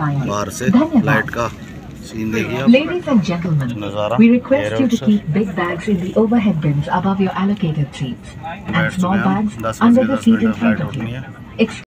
बाहर से लाइट का सीन देखिए Ladies and gentlemen, we request you to keep big bags in the overhead bins above your allocated seats and small bags under the seat in front of you.